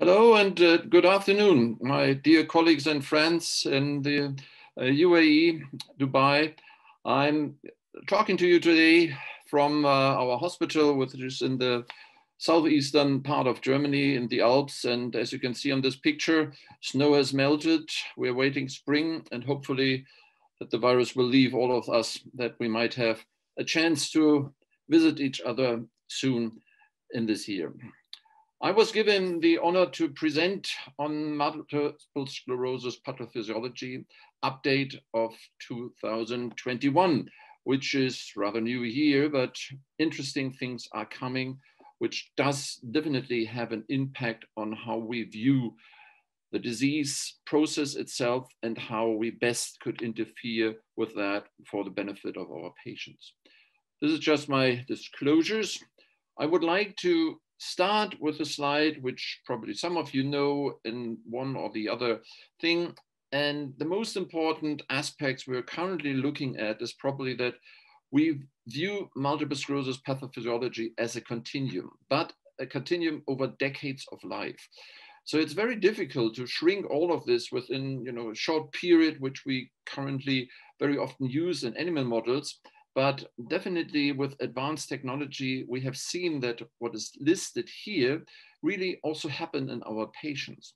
Hello and uh, good afternoon, my dear colleagues and friends in the uh, UAE, Dubai. I'm talking to you today from uh, our hospital, which is in the southeastern part of Germany in the Alps. And as you can see on this picture, snow has melted. We're waiting spring and hopefully that the virus will leave all of us, that we might have a chance to visit each other soon in this year. I was given the honor to present on multiple sclerosis pathophysiology update of 2021, which is rather new here, but interesting things are coming, which does definitely have an impact on how we view the disease process itself and how we best could interfere with that for the benefit of our patients. This is just my disclosures. I would like to start with a slide which probably some of you know in one or the other thing. And the most important aspects we're currently looking at is probably that we view multiple sclerosis pathophysiology as a continuum, but a continuum over decades of life. So it's very difficult to shrink all of this within you know, a short period, which we currently very often use in animal models. But definitely with advanced technology, we have seen that what is listed here really also happened in our patients.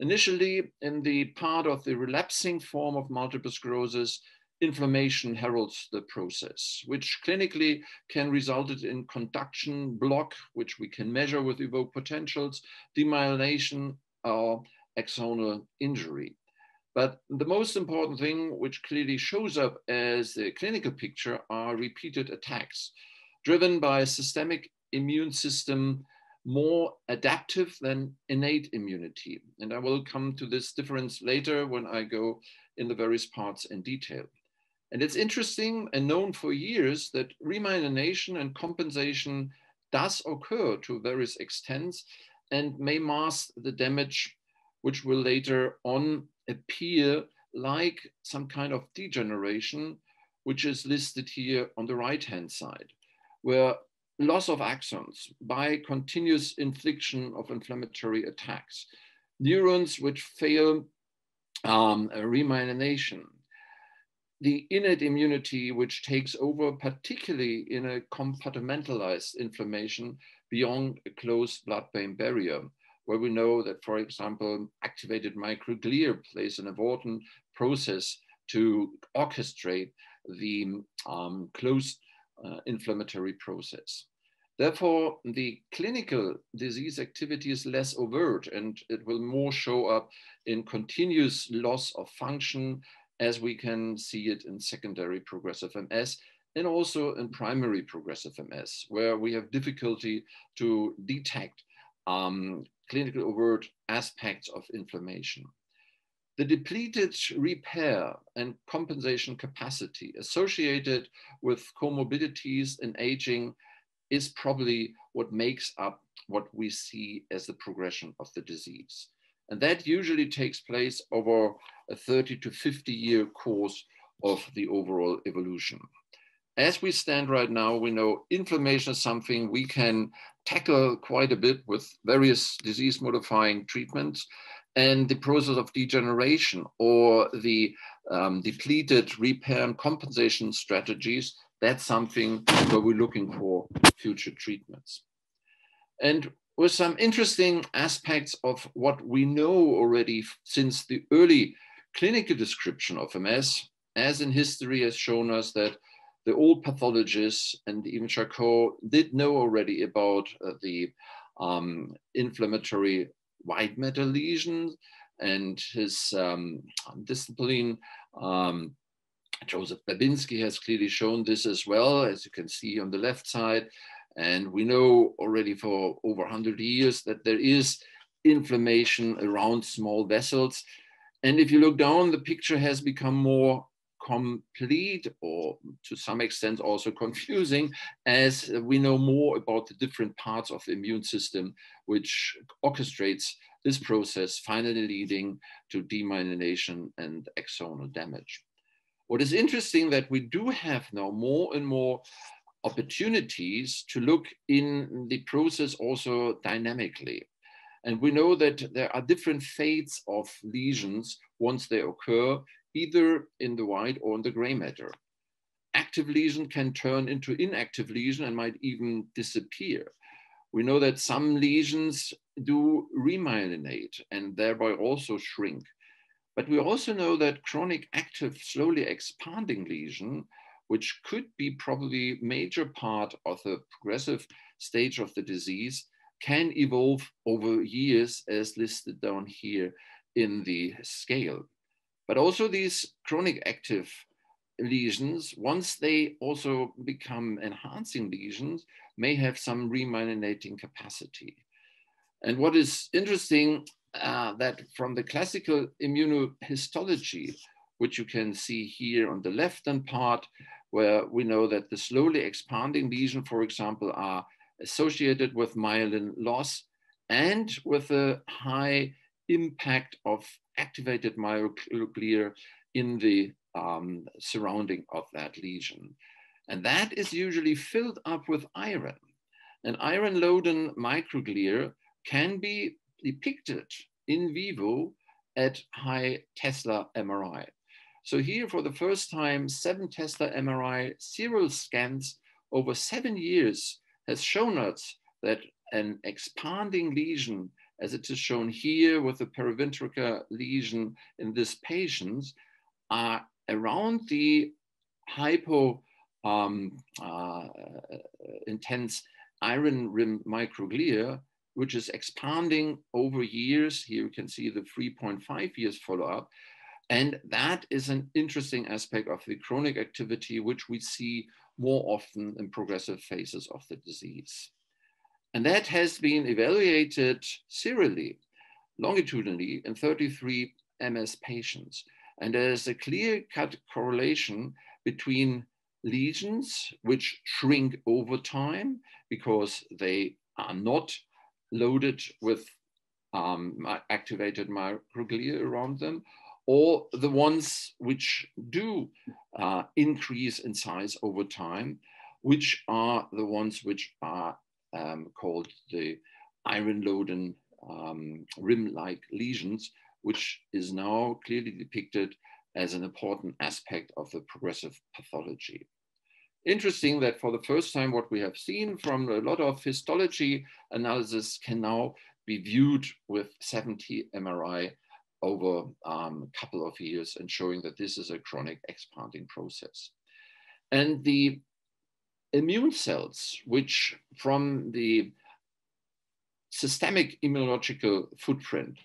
Initially, in the part of the relapsing form of multiple sclerosis, inflammation heralds the process, which clinically can result in conduction block, which we can measure with evoked potentials, demyelination, or axonal injury. But the most important thing, which clearly shows up as the clinical picture, are repeated attacks driven by a systemic immune system more adaptive than innate immunity. And I will come to this difference later when I go in the various parts in detail. And it's interesting and known for years that remyelination and compensation does occur to various extents and may mask the damage which will later on appear like some kind of degeneration, which is listed here on the right-hand side, where loss of axons by continuous infliction of inflammatory attacks, neurons which fail um, remyelination, the innate immunity which takes over, particularly in a compartmentalized inflammation beyond a closed blood-brain barrier, where we know that, for example, activated microglia plays an important process to orchestrate the um, closed uh, inflammatory process. Therefore, the clinical disease activity is less overt and it will more show up in continuous loss of function as we can see it in secondary progressive MS and also in primary progressive MS, where we have difficulty to detect um, clinical overt aspects of inflammation. The depleted repair and compensation capacity associated with comorbidities and aging is probably what makes up what we see as the progression of the disease. And that usually takes place over a 30 to 50 year course of the overall evolution. As we stand right now, we know inflammation is something we can tackle quite a bit with various disease modifying treatments and the process of degeneration or the um, depleted repair and compensation strategies, that's something where we're looking for future treatments. And with some interesting aspects of what we know already since the early clinical description of MS, as in history has shown us that the old pathologists and even Charcot did know already about uh, the um, inflammatory white matter lesions and his um, discipline. Um, Joseph Babinski has clearly shown this as well, as you can see on the left side. And we know already for over 100 years that there is inflammation around small vessels. And if you look down, the picture has become more complete or to some extent also confusing as we know more about the different parts of the immune system which orchestrates this process finally leading to demyelination and axonal damage. What is interesting that we do have now more and more opportunities to look in the process also dynamically. And we know that there are different fates of lesions once they occur, either in the white or in the gray matter. Active lesion can turn into inactive lesion and might even disappear. We know that some lesions do remyelinate and thereby also shrink. But we also know that chronic active, slowly expanding lesion, which could be probably major part of the progressive stage of the disease, can evolve over years as listed down here in the scale. But also these chronic active lesions, once they also become enhancing lesions, may have some remyelinating capacity. And what is interesting uh, that from the classical immunohistology, which you can see here on the left-hand part, where we know that the slowly expanding lesion, for example, are associated with myelin loss and with a high impact of activated microglia in the um, surrounding of that lesion. And that is usually filled up with iron. An iron-laden microglia can be depicted in vivo at high Tesla MRI. So here for the first time, seven Tesla MRI serial scans over seven years has shown us that an expanding lesion, as it is shown here with the periventricular lesion in this patient, are around the hypo um, uh, intense iron rim microglia, which is expanding over years. Here you can see the 3.5 years follow-up. And that is an interesting aspect of the chronic activity, which we see more often in progressive phases of the disease. And that has been evaluated serially, longitudinally in 33 MS patients. And there's a clear cut correlation between lesions which shrink over time because they are not loaded with um, activated microglia around them, or the ones which do uh, increase in size over time, which are the ones which are um, called the iron-laden um, rim-like lesions, which is now clearly depicted as an important aspect of the progressive pathology. Interesting that for the first time, what we have seen from a lot of histology analysis can now be viewed with 70 MRI over um, a couple of years and showing that this is a chronic expanding process. And the immune cells, which from the systemic immunological footprint,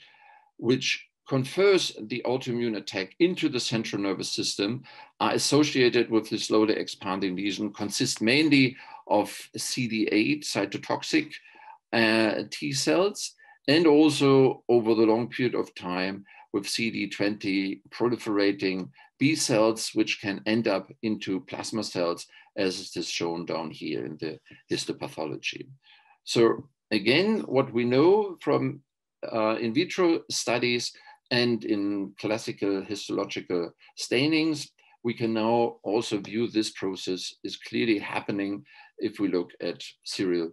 which confers the autoimmune attack into the central nervous system are associated with the slowly expanding lesion, consist mainly of CD8 cytotoxic uh, T cells, and also over the long period of time with CD20 proliferating B cells, which can end up into plasma cells, as it is shown down here in the histopathology. So again, what we know from uh, in vitro studies and in classical histological stainings, we can now also view this process is clearly happening if we look at serial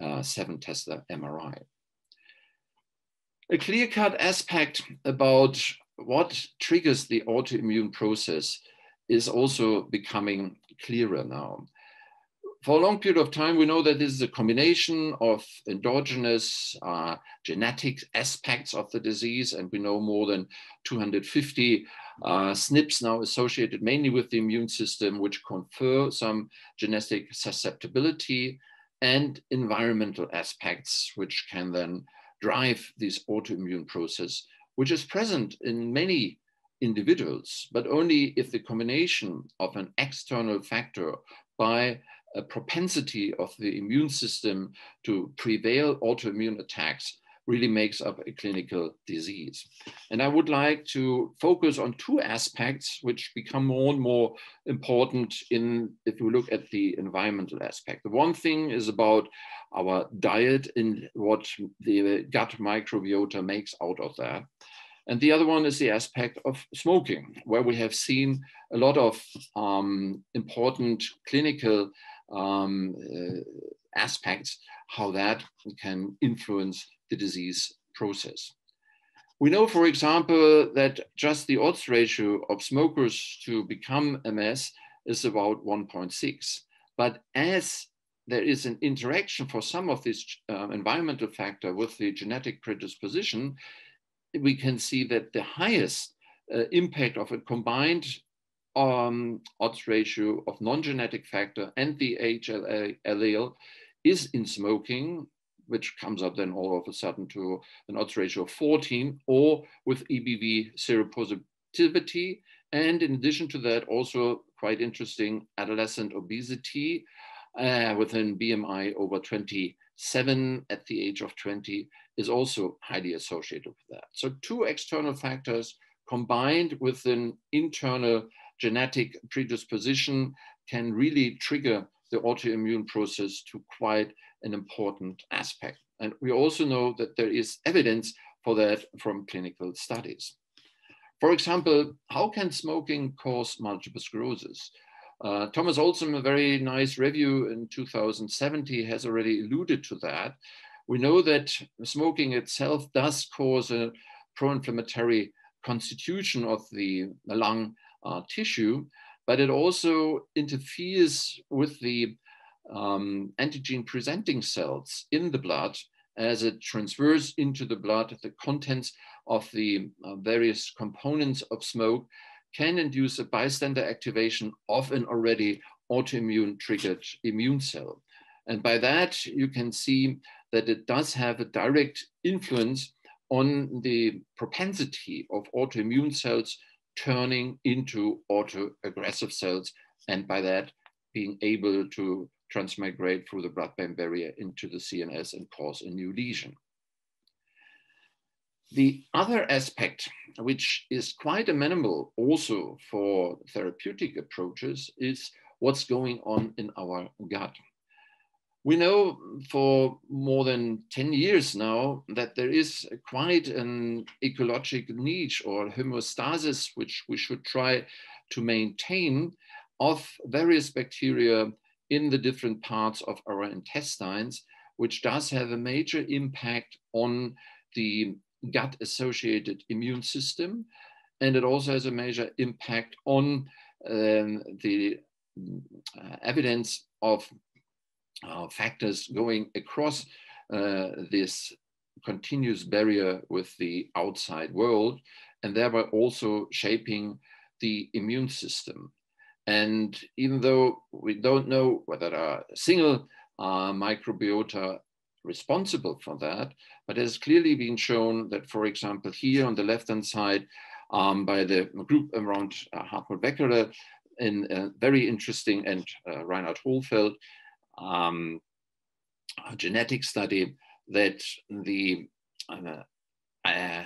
uh, 7 Tesla MRI. A clear-cut aspect about what triggers the autoimmune process is also becoming clearer now. For a long period of time, we know that this is a combination of endogenous uh, genetic aspects of the disease, and we know more than 250 uh, SNPs now associated mainly with the immune system, which confer some genetic susceptibility and environmental aspects, which can then drive this autoimmune process, which is present in many individuals, but only if the combination of an external factor by a propensity of the immune system to prevail autoimmune attacks really makes up a clinical disease. And I would like to focus on two aspects which become more and more important in if we look at the environmental aspect. The one thing is about our diet and what the gut microbiota makes out of that. And the other one is the aspect of smoking, where we have seen a lot of um, important clinical um, uh, aspects, how that can influence the disease process. We know, for example, that just the odds ratio of smokers to become MS is about 1.6. But as there is an interaction for some of this uh, environmental factor with the genetic predisposition, we can see that the highest uh, impact of a combined um, odds ratio of non-genetic factor and the HLA allele is in smoking, which comes up then all of a sudden to an odds ratio of 14, or with EBV seropositivity. And in addition to that, also quite interesting adolescent obesity uh, within BMI over 27 at the age of 20 is also highly associated with that. So two external factors combined with an internal genetic predisposition can really trigger the autoimmune process to quite an important aspect. And we also know that there is evidence for that from clinical studies. For example, how can smoking cause multiple sclerosis? Uh, Tomas Olsson, a very nice review in 2070, has already alluded to that. We know that smoking itself does cause a pro-inflammatory constitution of the lung uh, tissue, but it also interferes with the um, antigen presenting cells in the blood as it transfers into the blood the contents of the uh, various components of smoke can induce a bystander activation of an already autoimmune triggered immune cell. And by that, you can see that it does have a direct influence on the propensity of autoimmune cells turning into autoaggressive cells, and by that being able to transmigrate through the blood-brain barrier into the CNS and cause a new lesion. The other aspect, which is quite amenable also for therapeutic approaches, is what's going on in our gut. We know for more than 10 years now that there is quite an ecological niche or homeostasis, which we should try to maintain of various bacteria in the different parts of our intestines, which does have a major impact on the gut associated immune system. And it also has a major impact on um, the uh, evidence of uh, factors going across uh, this continuous barrier with the outside world, and thereby also shaping the immune system. And even though we don't know whether are single uh, microbiota responsible for that, but it has clearly been shown that, for example, here on the left-hand side, um, by the group around uh, Hartmut Wekerle, in a very interesting, and uh, Reinhard Hohlfeld, um, genetic study that the uh, uh,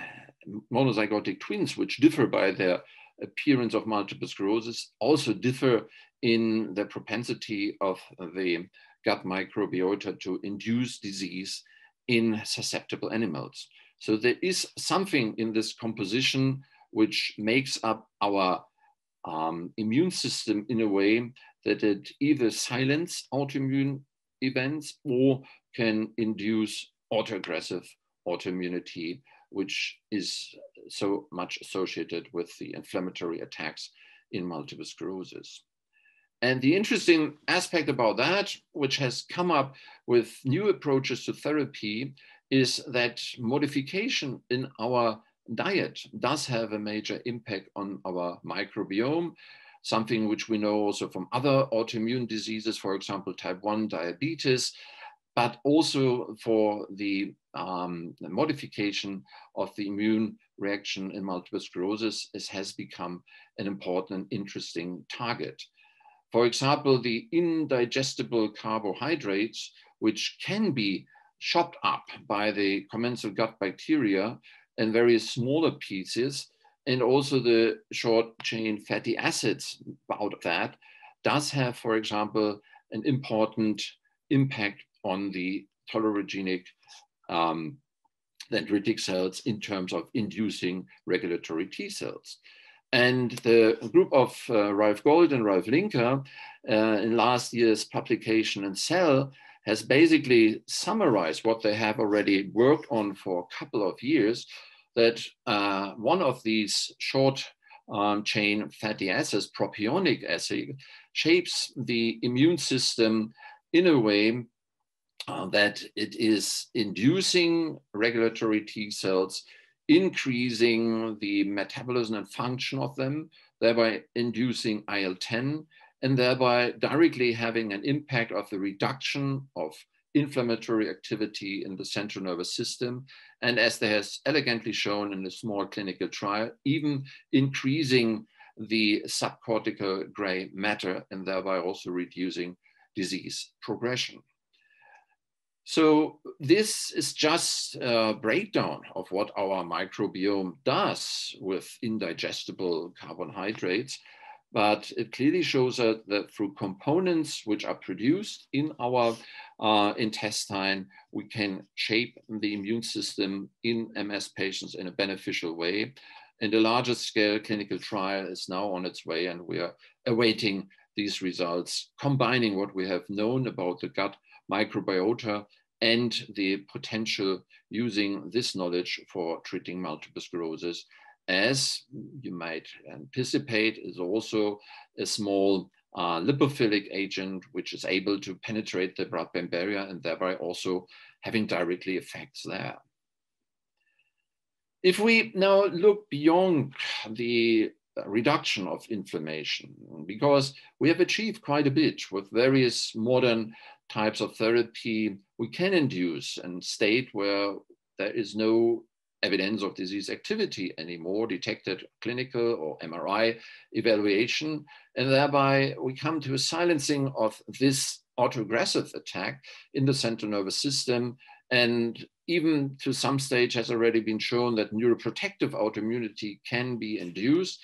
monozygotic twins, which differ by their appearance of multiple sclerosis, also differ in the propensity of the gut microbiota to induce disease in susceptible animals. So there is something in this composition which makes up our um, immune system in a way that it either silence autoimmune events or can induce autoaggressive autoimmunity, which is so much associated with the inflammatory attacks in multiple sclerosis. And the interesting aspect about that, which has come up with new approaches to therapy, is that modification in our diet does have a major impact on our microbiome something which we know also from other autoimmune diseases, for example, type 1 diabetes, but also for the, um, the modification of the immune reaction in multiple sclerosis, has become an important and interesting target. For example, the indigestible carbohydrates, which can be chopped up by the commensal gut bacteria in very smaller pieces, and also the short chain fatty acids out of that does have, for example, an important impact on the tolerogenic um, dendritic cells in terms of inducing regulatory T cells. And the group of uh, Ralf Gold and Ralf Linker uh, in last year's publication in Cell has basically summarized what they have already worked on for a couple of years, that uh, one of these short um, chain fatty acids, propionic acid, shapes the immune system in a way uh, that it is inducing regulatory T cells, increasing the metabolism and function of them, thereby inducing IL 10, and thereby directly having an impact of the reduction of inflammatory activity in the central nervous system. And as they has elegantly shown in a small clinical trial, even increasing the subcortical gray matter and thereby also reducing disease progression. So this is just a breakdown of what our microbiome does with indigestible carbohydrates, but it clearly shows us that through components which are produced in our uh, intestine, we can shape the immune system in MS patients in a beneficial way. And a larger scale clinical trial is now on its way, and we are awaiting these results, combining what we have known about the gut microbiota and the potential using this knowledge for treating multiple sclerosis as you might anticipate is also a small uh, lipophilic agent which is able to penetrate the blood-brain barrier and thereby also having directly effects there. If we now look beyond the reduction of inflammation, because we have achieved quite a bit with various modern types of therapy we can induce and state where there is no evidence of disease activity anymore, detected clinical or MRI evaluation. And thereby we come to a silencing of this autoaggressive attack in the central nervous system. And even to some stage has already been shown that neuroprotective autoimmunity can be induced.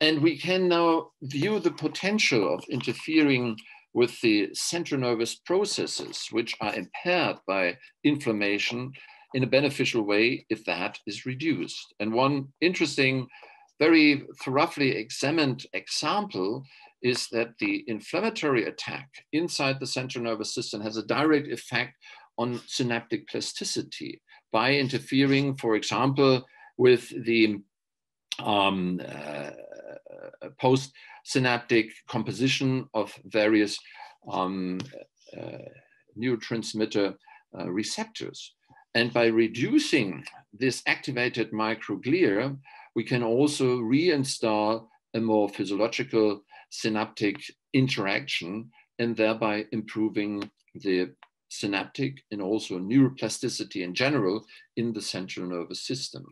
And we can now view the potential of interfering with the central nervous processes, which are impaired by inflammation in a beneficial way if that is reduced. And one interesting, very thoroughly examined example is that the inflammatory attack inside the central nervous system has a direct effect on synaptic plasticity by interfering, for example, with the um, uh, composition of various um, uh, neurotransmitter uh, receptors. And by reducing this activated microglia, we can also reinstall a more physiological synaptic interaction and thereby improving the synaptic and also neuroplasticity in general in the central nervous system.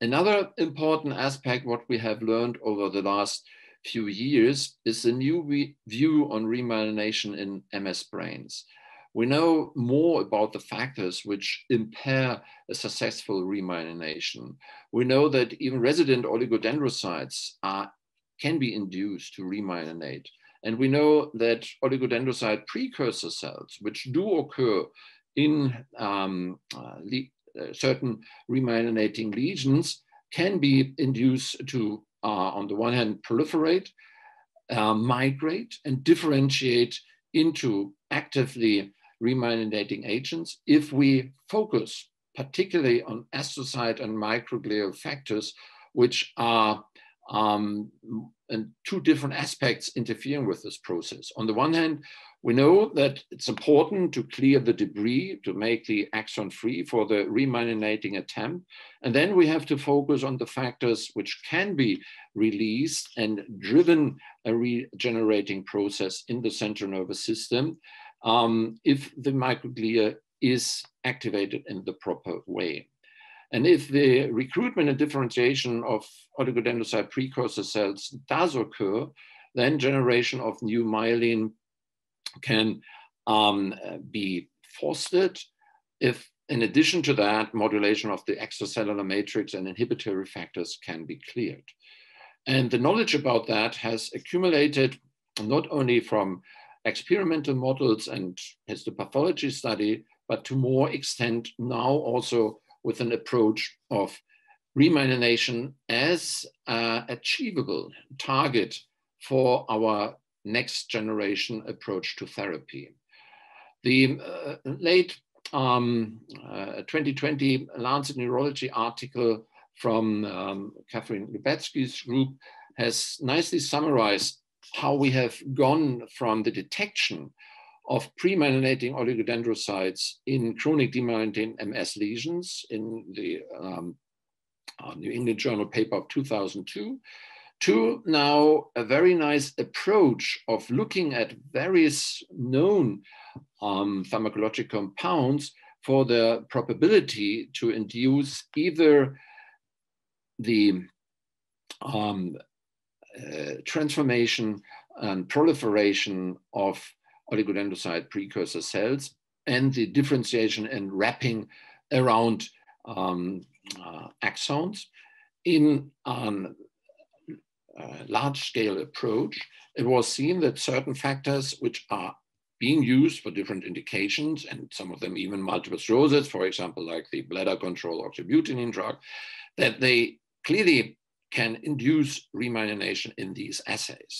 Another important aspect, what we have learned over the last few years, is the new view on remyelination in MS brains. We know more about the factors which impair a successful remyelination. We know that even resident oligodendrocytes are, can be induced to remyelinate. And we know that oligodendrocyte precursor cells, which do occur in um, uh, uh, certain remyelinating lesions can be induced to, uh, on the one hand, proliferate, uh, migrate, and differentiate into actively remyelinating agents if we focus particularly on astrocyte and microglial factors, which are um, and two different aspects interfering with this process. On the one hand, we know that it's important to clear the debris to make the axon free for the remyelinating attempt. And then we have to focus on the factors which can be released and driven a regenerating process in the central nervous system um, if the microglia is activated in the proper way. And if the recruitment and differentiation of oligodendrocyte precursor cells does occur, then generation of new myelin can um, be fostered if in addition to that, modulation of the extracellular matrix and inhibitory factors can be cleared. And the knowledge about that has accumulated not only from experimental models and histopathology study, but to more extent now also with an approach of remyelination as an achievable target for our next generation approach to therapy. The uh, late um, uh, 2020 Lancet Neurology article from um, Catherine Lubetzki's group has nicely summarized how we have gone from the detection of pre-myelinating oligodendrocytes in chronic demyelinating MS lesions in the um, uh, New England Journal paper of 2002 to now a very nice approach of looking at various known um, pharmacologic compounds for the probability to induce either the um, uh, transformation and proliferation of oligodendrocyte precursor cells and the differentiation and wrapping around um, uh, axons in a large scale approach. It was seen that certain factors which are being used for different indications, and some of them even multiple sclerosis, for example, like the bladder control oxybutynin drug, that they clearly can induce remyelination in these assays.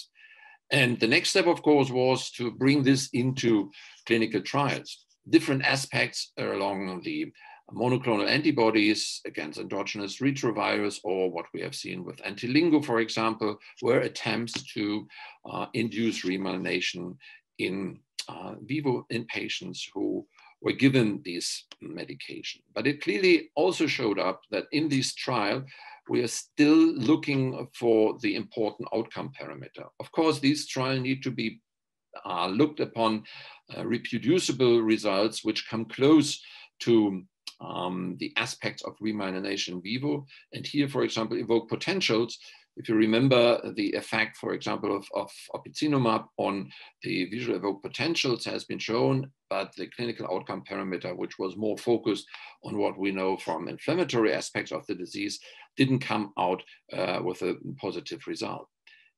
And the next step, of course, was to bring this into clinical trials. Different aspects along the monoclonal antibodies against endogenous retrovirus, or what we have seen with anti-LINGO, for example, were attempts to uh, induce remyelination in uh, vivo in patients who were given this medication. But it clearly also showed up that in this trial, we are still looking for the important outcome parameter. Of course, these trials need to be uh, looked upon uh, reproducible results which come close to um, the aspects of remyelination vivo. And here, for example, evoke potentials if you remember the effect, for example, of, of opicinumab on the visual evoked potentials has been shown, but the clinical outcome parameter, which was more focused on what we know from inflammatory aspects of the disease, didn't come out uh, with a positive result.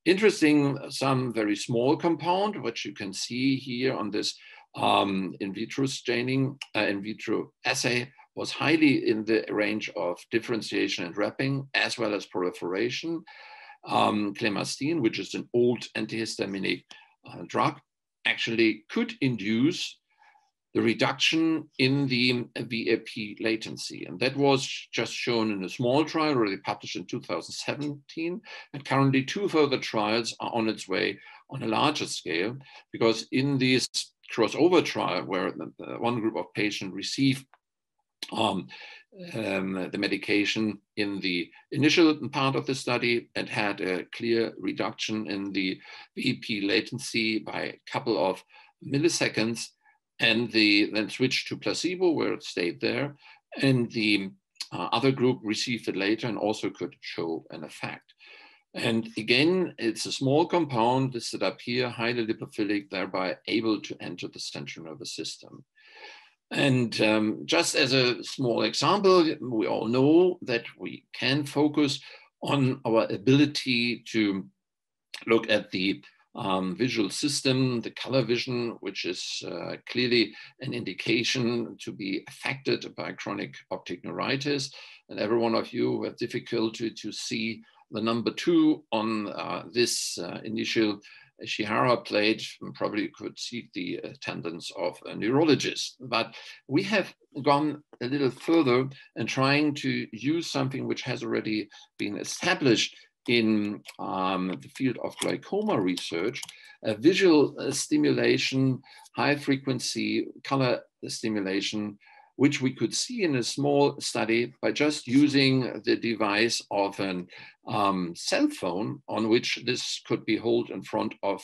Interesting, some very small compound, which you can see here on this um, in vitro staining, uh, in vitro assay, was highly in the range of differentiation and wrapping, as well as proliferation. Um, clemastine, which is an old antihistaminic uh, drug, actually could induce the reduction in the VEP latency. And that was just shown in a small trial already published in 2017. And currently two further trials are on its way on a larger scale, because in this crossover trial where one group of patients received um, um, the medication in the initial part of the study and had a clear reduction in the VP latency by a couple of milliseconds and the, then switched to placebo where it stayed there. And the uh, other group received it later and also could show an effect. And again, it's a small compound listed up here, highly lipophilic, thereby able to enter the central nervous system. And um, just as a small example, we all know that we can focus on our ability to look at the um, visual system, the color vision, which is uh, clearly an indication to be affected by chronic optic neuritis. And every one of you have difficulty to see the number two on uh, this uh, initial Ishihara played probably could see the attendance of a neurologist. But we have gone a little further and trying to use something which has already been established in um, the field of glaucoma research, a visual uh, stimulation, high frequency color stimulation which we could see in a small study by just using the device of a um, cell phone on which this could be held in front of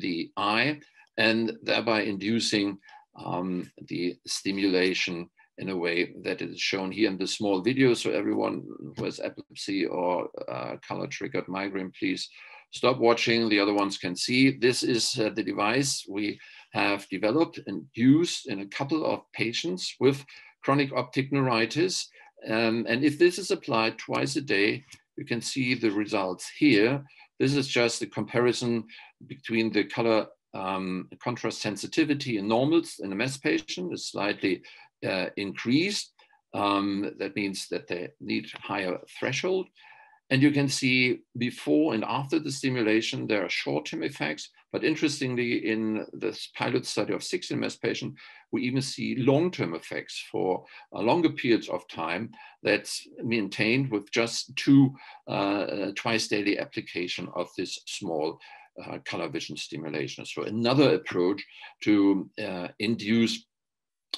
the eye and thereby inducing um, the stimulation in a way that is shown here in the small video. So everyone who has epilepsy or uh, color triggered migraine, please stop watching. The other ones can see. This is uh, the device we have developed and used in a couple of patients with chronic optic neuritis. Um, and if this is applied twice a day, you can see the results here. This is just a comparison between the color um, contrast sensitivity in normals in a MS patient is slightly uh, increased. Um, that means that they need higher threshold. And you can see before and after the stimulation, there are short-term effects. But interestingly, in this pilot study of 16 MS patients, we even see long-term effects for longer periods of time that's maintained with just two uh, twice daily application of this small uh, color vision stimulation. So another approach to uh, induce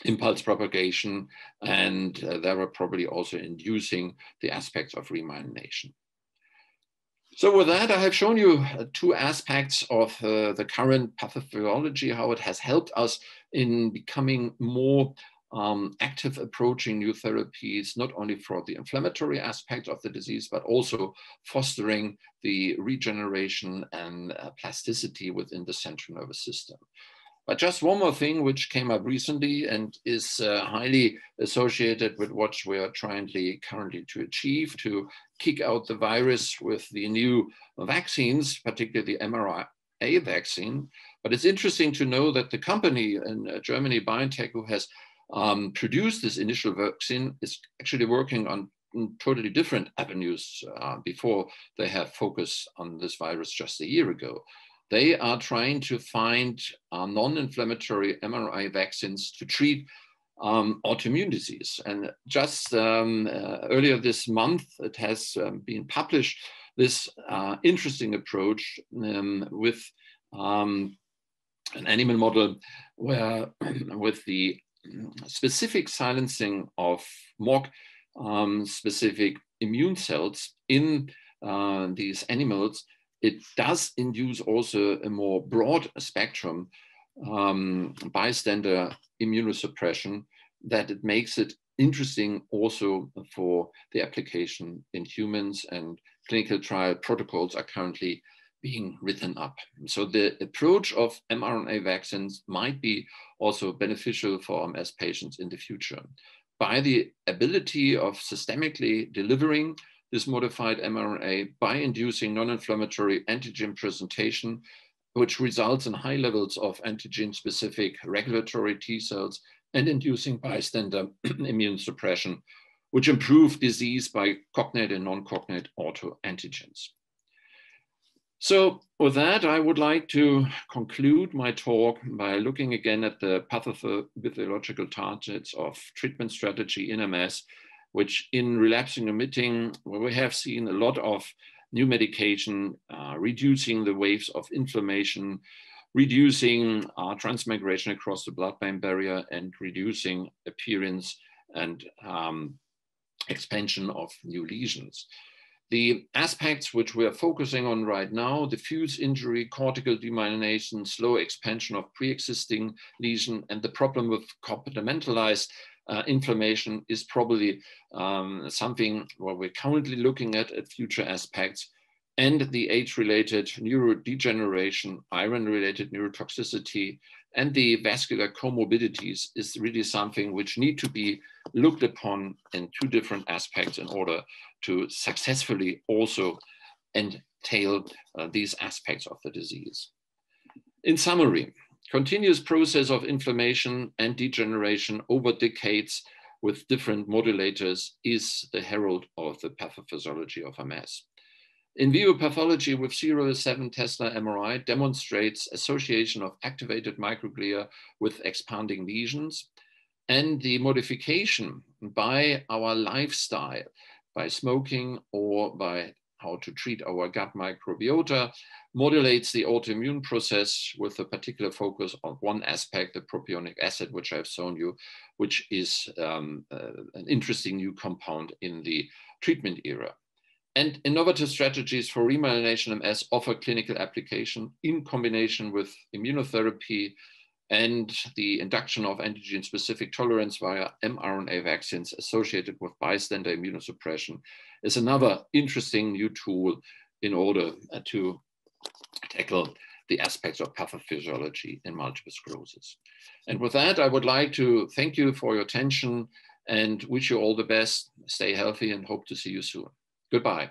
impulse propagation and uh, they were probably also inducing the aspects of remyelination. So with that, I have shown you uh, two aspects of uh, the current pathophysiology, how it has helped us in becoming more um, active approaching new therapies, not only for the inflammatory aspect of the disease, but also fostering the regeneration and uh, plasticity within the central nervous system. But just one more thing which came up recently and is uh, highly associated with what we are trying to, currently to achieve to kick out the virus with the new vaccines, particularly the mRNA vaccine. But it's interesting to know that the company in uh, Germany, BioNTech, who has um, produced this initial vaccine, is actually working on totally different avenues uh, before they have focused on this virus just a year ago. They are trying to find uh, non-inflammatory mRNA vaccines to treat um, autoimmune disease. And just um, uh, earlier this month, it has um, been published this uh, interesting approach um, with um, an animal model where with the specific silencing of MOG um, specific immune cells in uh, these animals, it does induce also a more broad spectrum um, bystander immunosuppression that it makes it interesting also for the application in humans and clinical trial protocols are currently being written up. So the approach of mRNA vaccines might be also beneficial for MS patients in the future. By the ability of systemically delivering this modified mRNA by inducing non-inflammatory antigen presentation, which results in high levels of antigen-specific regulatory T cells and inducing bystander immune suppression, which improve disease by cognate and non-cognate autoantigens. So with that, I would like to conclude my talk by looking again at the pathophysiological targets of treatment strategy in MS which in relapsing remitting, where we have seen a lot of new medication, uh, reducing the waves of inflammation, reducing uh, transmigration across the blood-brain barrier and reducing appearance and um, expansion of new lesions. The aspects which we are focusing on right now, diffuse injury, cortical demyelination, slow expansion of pre-existing lesion, and the problem with compartmentalized uh, inflammation is probably um, something where we're currently looking at at future aspects and the age-related neurodegeneration, iron-related neurotoxicity, and the vascular comorbidities is really something which need to be looked upon in two different aspects in order to successfully also entail uh, these aspects of the disease. In summary, continuous process of inflammation and degeneration over decades with different modulators is the herald of the pathophysiology of MS. In vivo pathology with 0.7 Tesla MRI demonstrates association of activated microglia with expanding lesions and the modification by our lifestyle, by smoking or by how to treat our gut microbiota, modulates the autoimmune process with a particular focus on one aspect, the propionic acid, which I've shown you, which is um, uh, an interesting new compound in the treatment era. And innovative strategies for remyelination MS offer clinical application in combination with immunotherapy and the induction of antigen-specific tolerance via mRNA vaccines associated with bystander immunosuppression is another interesting new tool in order uh, to tackle the aspects of pathophysiology in multiple sclerosis. And with that, I would like to thank you for your attention and wish you all the best. Stay healthy and hope to see you soon. Goodbye.